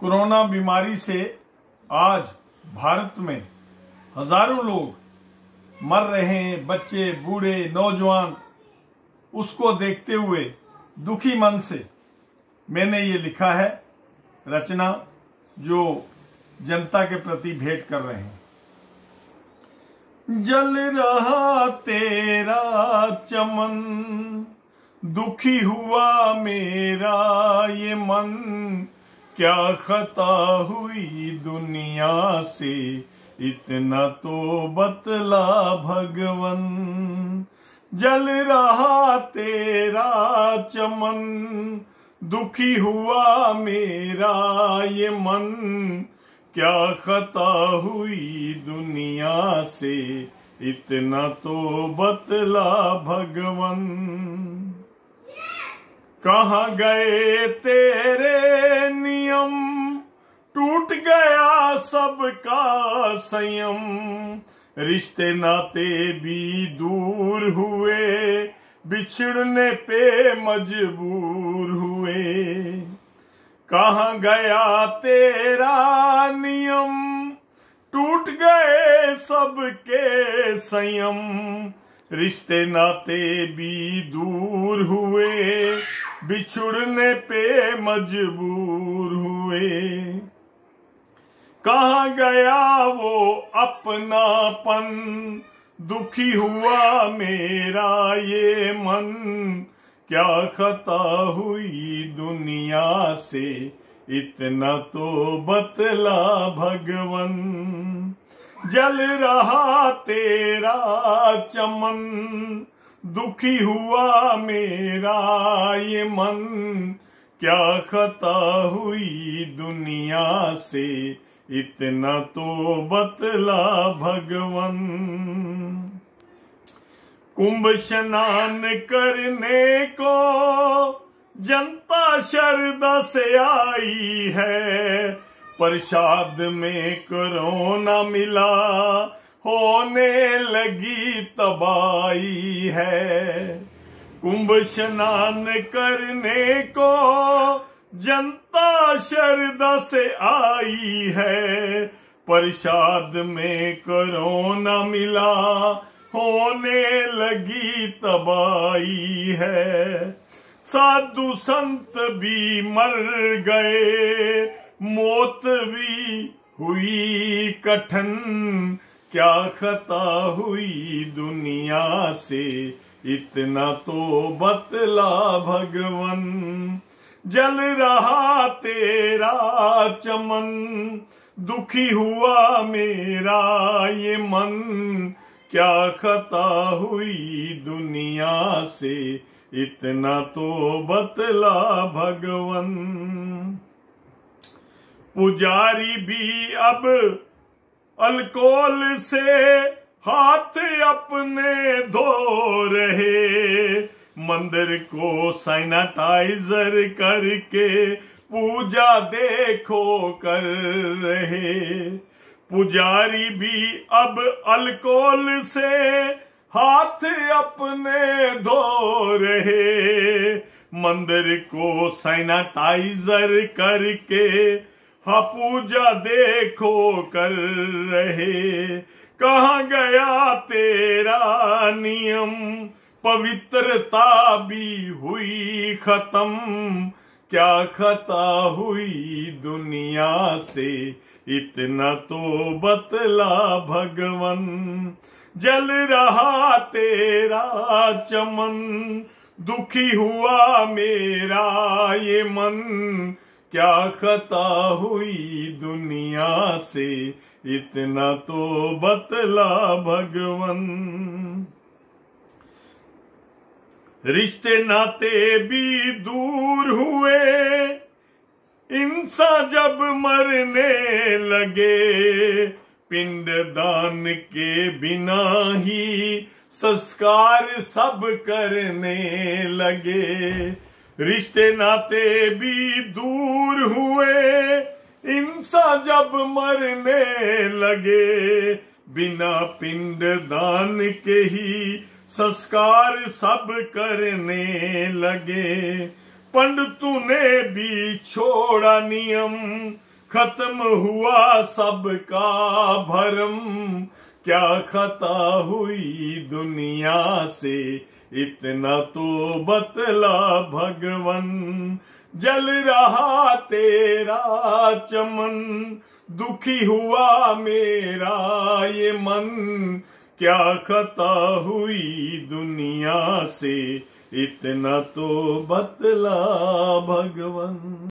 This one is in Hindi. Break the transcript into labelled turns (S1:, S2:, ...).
S1: कोरोना बीमारी से आज भारत में हज़ारों लोग मर रहे हैं, बच्चे, बूढ़े, नौजवान। उसको देखते हुए दुखी मन से मैंने ये लिखा है, रचना जो जनता के प्रति भेंट कर रहे हैं। जल रहा तेरा चमन, दुखी हुआ मेरा ये मन। क्या खता हुई दुनिया से? इतना तो बतला भगवन। जल रहा तेरा चमन। दुखी हुआ मेरा ये मन। क्या खता हुई दुनिया से? इतना तो बतला भगवन। कहा गए तेरे नियम? टूट गया सबका संयम। रिश्ते नाते भी दूर हुए, बिछड़ने पे मजबूर हुए। कहा गया तेरा नियम? टूट गए सबके संयम। रिश्ते नाते भी दूर हुए बिछुड़ने पे मजबूर हुए। कहा गया वो अपनापन? दुखी हुआ मेरा ये मन। क्या खता हुई दुनिया से? इतना तो बतला भगवन। जल रहा तेरा चमन। दुखी हुआ मेरा ये मन। क्या खता हुई दुनिया से? इतना तो बतला भगवन। कुंभ स्नान करने को जनता शरदा से आई है। प्रसाद में कोरोना मिला। होने लगी तबाही है। कुंभ स्नान करने को जनता शरदा से आई है। प्रसाद में कोरोना मिला, होने लगी तबाही है। साधु संत भी मर गए, मौत भी हुई कठन। क्या खता हुई दुनिया से? इतना तो बतला भगवन। जल रहा तेरा चमन। दुखी हुआ मेरा ये मन। क्या खता हुई दुनिया से? इतना तो बतला भगवन। पुजारी भी अब अल्कोहल से हाथ अपने धो रहे। मंदिर को सैनिटाइजर करके पूजा देखो कर रहे। पुजारी भी अब अल्कोहल से हाथ अपने धो रहे। मंदिर को सैनिटाइजर करके हा पूजा देखो कर रहे। कहा गया तेरा नियम? पवित्रता भी हुई खत्म। क्या खता हुई दुनिया से? इतना तो बतला भगवन। जल रहा तेरा चमन। दुखी हुआ मेरा ये मन। क्या खता हुई दुनिया से? इतना तो बतला भगवन। रिश्ते नाते भी दूर हुए। इंसान जब मरने लगे, पिंड दान के बिना ही संस्कार सब करने लगे। रिश्ते नाते भी दूर हुए। इंसान जब मरने लगे, बिना पिंड दान के ही संस्कार सब करने लगे। पंडितों ने भी छोड़ा नियम, खत्म हुआ सबका भरम। क्या खता हुई दुनिया से? इतना तो बतला भगवन। जल रहा तेरा चमन। दुखी हुआ मेरा ये मन। क्या खता हुई दुनिया से? इतना तो बतला भगवन।